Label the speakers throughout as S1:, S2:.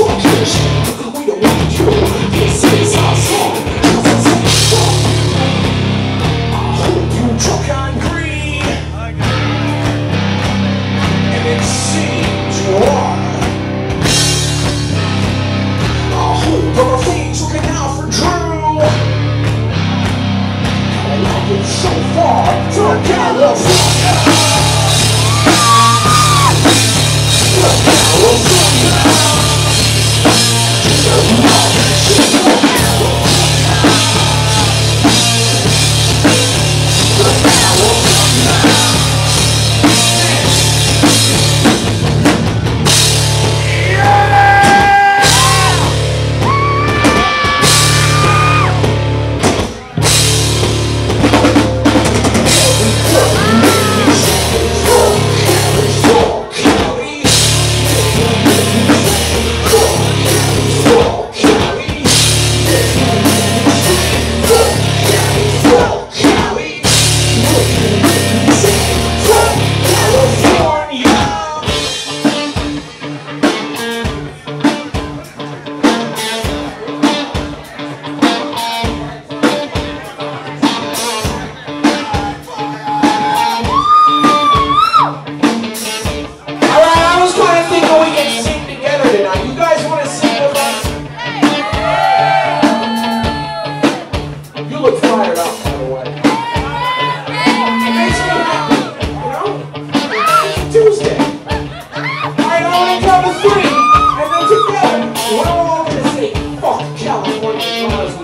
S1: 壮志饥渴渴不忧 Oh.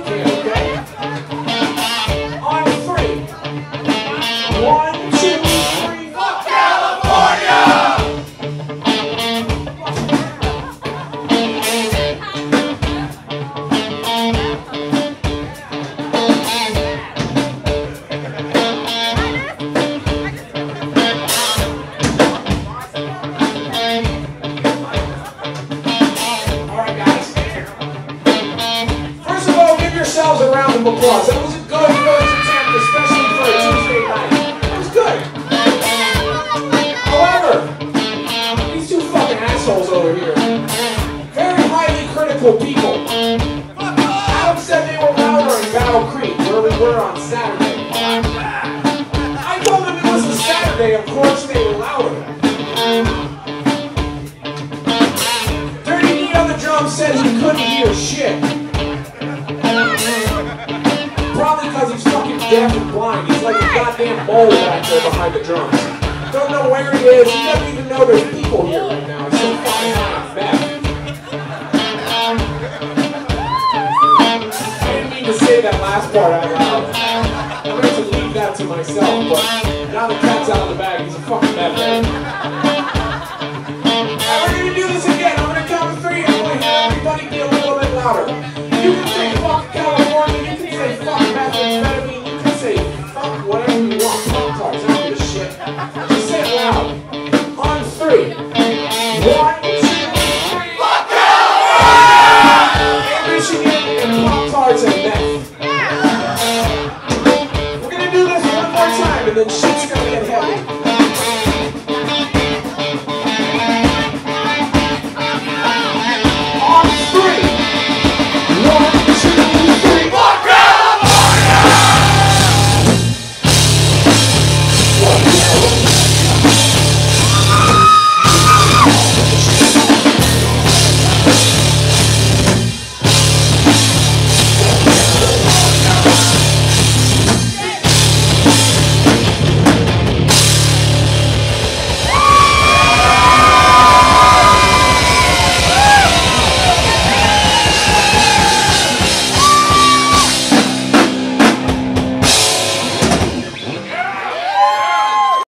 S1: people. Adam said they were louder in Battle Creek, where we were on Saturday. I told them it was a Saturday, of course they were louder. Dirty D on the drum said he couldn't hear shit. Probably because he's fucking deaf and blind. He's like a goddamn mole back there behind the drums. Don't know where he is, he doesn't even know there's people here right now. that last part out loud. I meant to leave that to myself, but now the cat's out of the bag. He's a fucking mad man. to do this again. I'm gonna count to three. I'm gonna be a little bit louder. You can say fuck California. You can say fuck. You can say fuck whatever you want. Shit. Say it loud. On three. and shoots